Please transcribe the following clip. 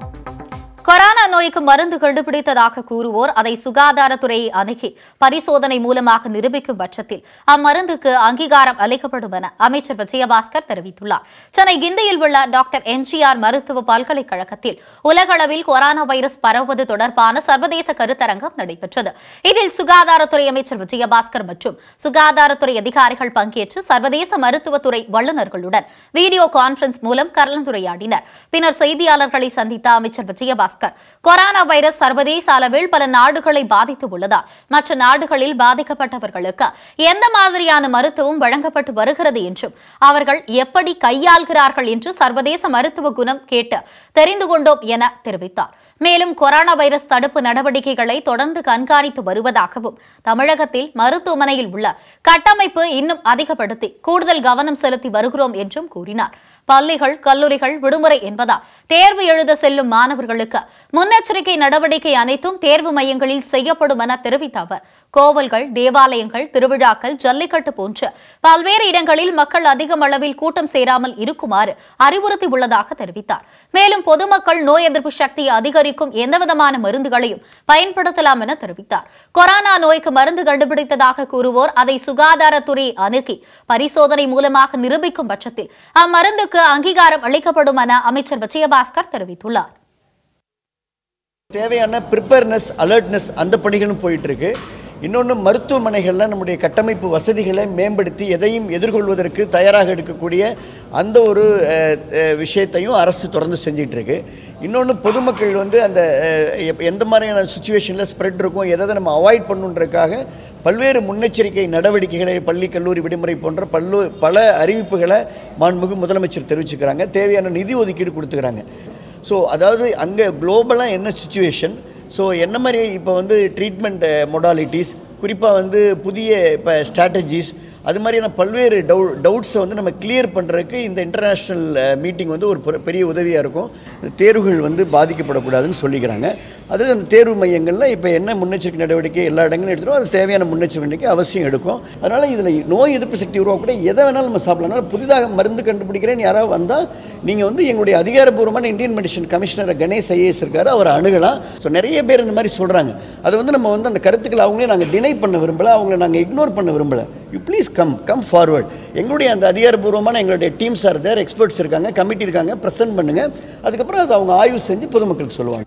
Thank you corona நோய்க்கு மருந்து கண்டுபிடித்ததாக கூறுவோர் அதை சுகாதாரத்துறையை அணுகி பரிசோதனை மூலமாக நிரூபிக்கும் பட்சத்தில் அம்மருந்துக்கு அங்கீகாரம் அளிக்கப்படும் என அமைச்சர் விஜயபாஸ்கர் தெரிவித்துள்ளார். சென்னை கிண்டியில் உள்ள டாக்டர் எம்ஜிஆர் மருத்துவ பல்கலைக்கழகத்தில் உலகளவில் கொரோனா வைரஸ் பரவுவது தொடர்பான சர்வதேச கருத்தரங்கம் நடைபெற்றது. இதில் சுகாதாரத்துறை அமைச்சர் விஜயபாஸ்கர் மற்றும் சுகாதாரத்துறை அதிகாரிகள் பங்கேற்று சர்வதேச மருத்துவத்துறை வல்லுநர்களுடன் வீடியோ கான்பரன்ஸ் மூலம் கலந்துரையாடினர். பின்னர் செய்தியாளர்களை சந்தித்த அமைச்சர் விஜயபாஸ்கர் பாஸ்கர். கொரோனா வைரஸ் சர்வதேச அளவில் பல நாடுகளை பாதித்து உள்ளதால் மற்ற நாடுகளில் பாதிக்கப்பட்டவர்களுக்கு எந்த மாதிரியான மருத்துவம் வழங்கப்பட்டு வருகிறது என்றும் அவர்கள் எப்படி கையாள்கிறார்கள் என்று சர்வதேச மருத்துவ குணம் கேட்டு தெரிந்து கொண்டோம் என தெரிவித்தார். மேலும் கொரோனா வைரஸ் தடுப்பு நடவடிக்கைகளை தொடர்ந்து கண்காணித்து வருவதாகவும் தமிழகத்தில் மருத்துவமனையில் உள்ள கட்டமைப்பு இன்னும் அதிகப்படுத்தி கூடுதல் கவனம் செலுத்தி வருகிறோம் என்றும் கூறினார். பள்ளிகள் கல்லூரிகள் விடுமுறை என்பதால் தேர்வு எழுத செல்லும் மாணவர்களுக்கு முன்னெச்சரிக்கை நடவடிக்கை அனைத்தும் தேர்வு மையங்களில் செய்யப்படும் என தெரிவித்த அவர். கோவில்கள் தேவாலயங்கள் திருவிழாக்கள் ஜல்லிக்கட்டு போன்ற பல்வேறு இடங்களில் மக்கள் அதிகம் அளவில் கூட்டம் சேராமல் இருக்குமாறு அறிவுறுத்தி உள்ளதாக தெரிவித்தார். மேலும் பொதுமக்கள் நோய் எதிர்ப்பு சக்தியை அதிகரிக்கும் எந்தவிதமான மருந்துகளையும் பயன்படுத்தலாம் என தெரிவித்தார். கொரோனா நோய்க்கு மருந்து கண்டுபிடித்ததாக கூறுவோர் அதை சுகாதாரத்துறை அணுகி பரிசோதனை மூலமாக நிரூபிக்கும் பட்சத்தில் அம்மருந்துக்கு அங்கீகாரம் அளிக்கப்படும் என அமைச்சர் விஜயபாஸ்கர் தெரிவித்துள்ளார். தேவையான ப்ரிப்பேர்னஸ் அலர்ட்னஸ் அந்த பணிகளும் போயிட்டுருக்கு. இன்னொன்று மருத்துவமனைகளில் நம்முடைய கட்டமைப்பு வசதிகளை மேம்படுத்தி எதையும் எதிர்கொள்வதற்கு தயாராக எடுக்கக்கூடிய அந்த ஒரு விஷயத்தையும் அரசு தொடர்ந்து செஞ்சிகிட்ருக்கு இன்னொன்று பொதுமக்கள் வந்து அந்த எந்த மாதிரியான சுச்சுவேஷனில் ஸ்ப்ரெட் இருக்கும் எதை எதை நம்ம அவாய்ட் பண்ணுன்றதுக்காக பல்வேறு முன்னெச்சரிக்கை நடவடிக்கைகளை பள்ளி கல்லூரி விடுமுறை போன்ற பல்லு பல அறிவிப்புகளை மாண்புமிகு முதலமைச்சர் தெரிவிச்சுக்கிறாங்க. தேவையான நிதி ஒதுக்கீடு கொடுத்துக்கிறாங்க. ஸோ அதாவது அங்கே குளோபலாக என்ன சுச்சுவேஷன் ஸோ என்ன மாதிரி இப்போ வந்து ட்ரீட்மெண்ட் மொடாலிட்டிஸ் குறிப்பாக வந்து புதிய இப்போ ஸ்ட்ராட்டஜிஸ் அது மாதிரியான பல்வேறு டவு டவுட்ஸை வந்து நம்ம கிளியர் பண்ணுறதுக்கு இந்த இன்டர்நேஷ்னல் மீட்டிங் வந்து ஒரு பெரிய உதவியாக இருக்கும். தேர்வுகள் வந்து பாதிக்கப்படக்கூடாதுன்னு சொல்லிக்கிறாங்க. அது அந்த தேர்வு மையங்களில் இப்போ என்ன முன்னெச்சரிக்கை நடவடிக்கை எல்லா இடங்களும் எடுத்துகிறோம் அது தேவையான முன்னெச்சரிக்கை நடவடிக்கை அவசியம் எடுக்கும். அதனால் இதில் நோய் எதிர்ப்பு சக்தி உருவாக்கக்கூடிய எதை வேணாலும் நம்ம சாப்பிடலாம். புதிதாக மருந்து கண்டுபிடிக்கிறேன்னு யாராவது வந்தால் நீங்கள் வந்து எங்களுடைய அதிகாரப்பூர்வமான Indian medicine commissioner Ganesh IAS இருக்கார். அவரை அணுகலாம். ஸோ நிறைய பேர் இந்த மாதிரி சொல்கிறாங்க அது வந்து நம்ம வந்து அந்த கருத்துக்களை அவங்களே நாங்கள் டினை பண்ண விரும்பலை. அவங்கள நாங்கள் இக்னோர் பண்ண விரும்பலை. You please come come forward எங்களுடைய அந்த அதிகாரப்பூர்வமான எங்களுடைய டீம்ஸ் ஆர் தேர் எக்ஸ்பர்ட்ஸ் இருக்காங்க கமிட்டி இருக்காங்க ப்ரெசென்ட் பண்ணுங்கள் அதுக்கப்புறம் அதை அவங்க ஆய்வு செஞ்சு பொதுமக்களுக்கு சொல்லுவாங்க.